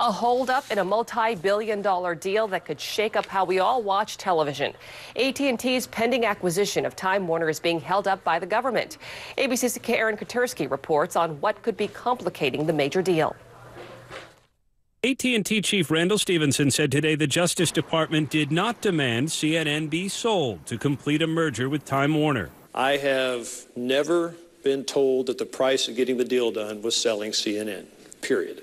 A holdup in a multi-billion dollar deal that could shake up how we all watch television. AT&T's pending acquisition of Time Warner is being held up by the government. ABC's Aaron Katersky reports on what could be complicating the major deal. AT&T Chief Randall Stephenson said today the Justice Department did not demand CNN be sold to complete a merger with Time Warner. I have never been told that the price of getting the deal done was selling CNN, period.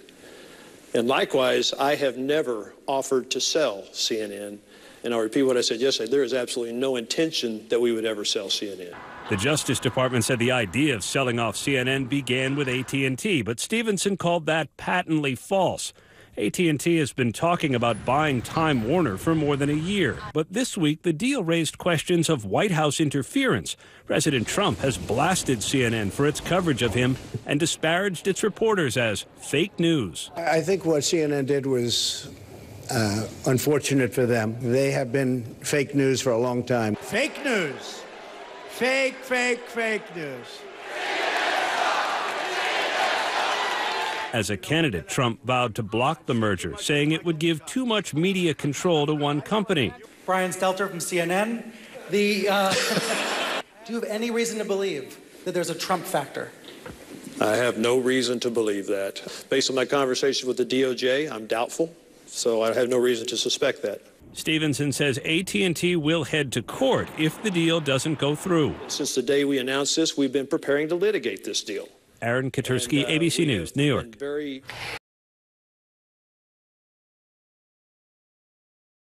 And likewise, I have never offered to sell CNN. And I'll repeat what I said yesterday. There is absolutely no intention that we would ever sell CNN. The Justice Department said the idea of selling off CNN began with AT&T, but Stephenson called that patently false. AT&T has been talking about buying Time Warner for more than a year, but this week the deal raised questions of White House interference. President Trump has blasted CNN for its coverage of him and disparaged its reporters as fake news. I think what CNN did was uh, unfortunate for them. They have been fake news for a long time. Fake news. Fake, fake, fake news. As a candidate, Trump vowed to block the merger, saying it would give too much media control to one company. Brian Stelter from CNN. The, uh, do you have any reason to believe that there's a Trump factor? I have no reason to believe that. Based on my conversation with the DOJ, I'm doubtful, so I have no reason to suspect that. Stephenson says AT&T will head to court if the deal doesn't go through. Since the day we announced this, we've been preparing to litigate this deal. Aaron Katersky, and, uh, ABC News, New York. Very